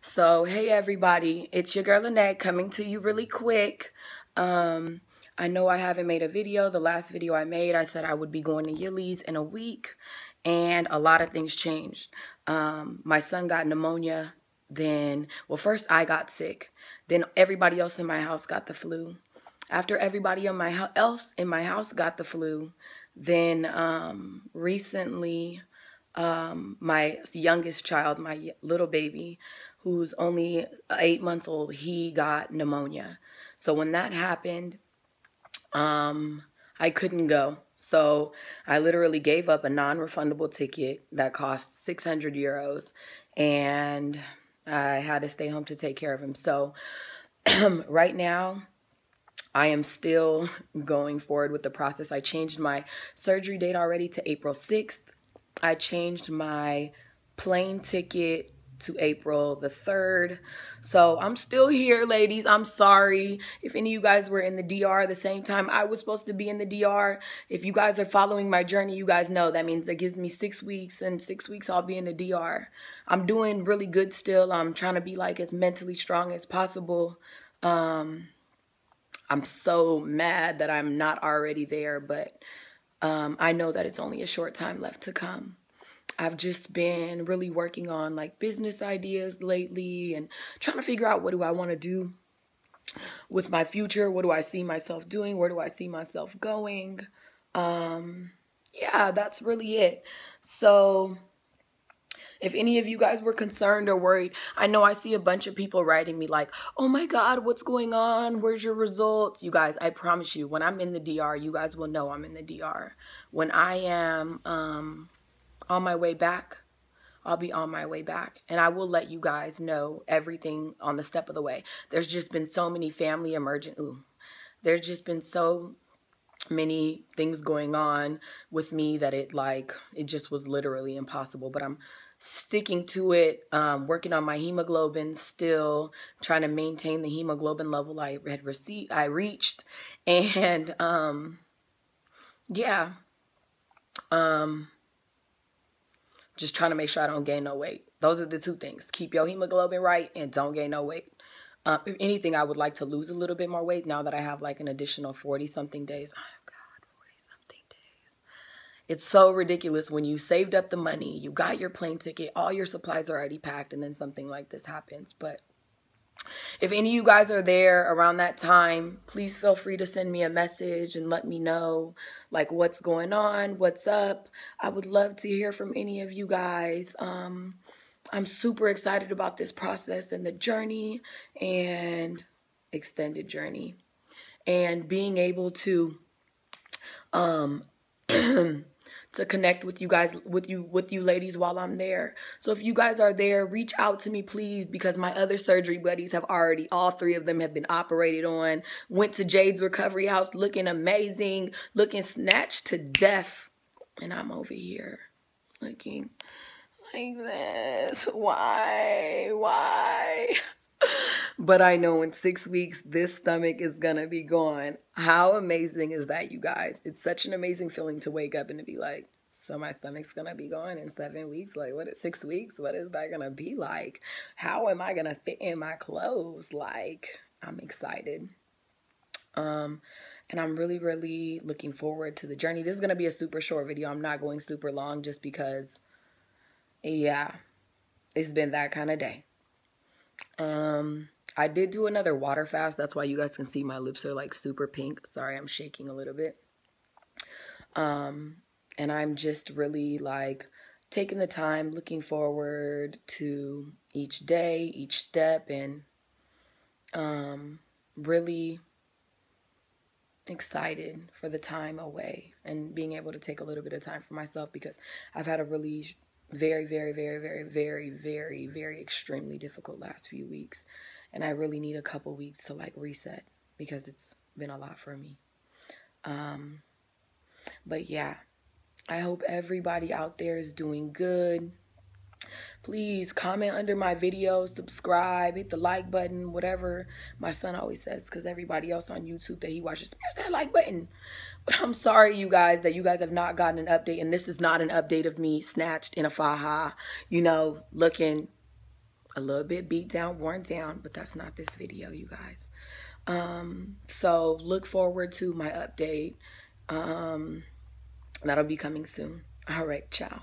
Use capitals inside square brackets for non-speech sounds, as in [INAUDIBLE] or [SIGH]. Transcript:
So, hey everybody, it's your girl Lynette coming to you really quick. Um, I know I haven't made a video. The last video I made, I said I would be going to Yily's in a week, and a lot of things changed. Um, my son got pneumonia. Then, well, first I got sick. Then everybody else in my house got the flu. After everybody in my else in my house got the flu, then um, recently um, my youngest child, my little baby, who's only eight months old, he got pneumonia. So when that happened, um, I couldn't go. So I literally gave up a non refundable ticket that cost 600 euros and I had to stay home to take care of him. So [CLEARS THROAT] right now, I am still going forward with the process. I changed my surgery date already to April 6th. I changed my plane ticket to April the 3rd. So I'm still [LAUGHS] here, ladies. I'm sorry. If any of you guys were in the DR the same time I was supposed to be in the DR, if you guys are following my journey, you guys know that means it gives me six weeks, and six weeks I'll be in the DR. I'm doing really good still. I'm trying to be like as mentally strong as possible. Um, I'm so mad that I'm not already there, but um, I know that it's only a short time left to come. I've just been really working on like business ideas lately and trying to figure out what do I want to do with my future? What do I see myself doing? Where do I see myself going? Um, yeah, that's really it. So if any of you guys were concerned or worried, I know I see a bunch of people writing me like, oh my God, what's going on? Where's your results? You guys, I promise you, when I'm in the DR, you guys will know I'm in the DR. When I am um, on my way back, I'll be on my way back and I will let you guys know everything on the step of the way. There's just been so many family emergent, ooh, there's just been so many things going on with me that it like, it just was literally impossible. But I'm sticking to it, um, working on my hemoglobin still, trying to maintain the hemoglobin level I had received, I reached, [LAUGHS] and um, yeah, um, just trying to make sure I don't gain no weight. Those are the two things: keep your hemoglobin right and don't gain no weight. Uh, if anything, I would like to lose a little bit more weight now that I have like an additional forty something days. It's so ridiculous when you saved up the money, you got your plane ticket, all your supplies are already packed, and then something like this happens. But if any of you guys are there around that time, please feel free to send me a message and let me know like what's going on, what's up. I would love to hear from any of you guys. Um, I'm super excited about this process and the journey and extended journey and being able to um [CLEARS THROAT] to connect with you guys with you with you ladies while I'm there. So if you guys are there, reach out to me please because my other surgery buddies have already all three of them have been operated on. Went to Jade's recovery house looking amazing, looking snatched to death. And I'm over here looking like this. [LAUGHS] Why? Why? [LAUGHS] but I know in six weeks, this stomach is to be gone. How amazing is that, you guys? It's such an amazing feeling to wake up and to be like, so my stomach's to be gone in seven weeks. Like, what, six weeks? What is that to be like? How am I to fit in my clothes? Like, I'm excited. Um, and I'm really, really looking forward to the journey. This is to be a super short video. I'm not going super long just because, yeah, it's been that kind of day. Um, I did do another water fast. That's why you guys can see my lips are like super pink. Sorry, I'm shaking a little bit. Um, and I'm just really like taking the time, looking forward to each day, each step, and um, really excited for the time away and being able to take a little bit of time for myself because I've had a really very, very, very, very, very, very, very extremely difficult last few weeks. And I really need a couple weeks to like reset because it's been a lot for me. Um, but yeah, I hope everybody out there is doing good. Please comment under my video, subscribe, hit the like button, whatever my son always says, because everybody else on YouTube that he watches, smash that like button. But [LAUGHS] I'm sorry, you guys, that you guys have not gotten an update, and this is not an update of me snatched in a faja, you know, looking a little bit beat down, worn down, but that's not this video, you guys. Um, so look forward to my update. Um, that'll be coming soon. All right, ciao.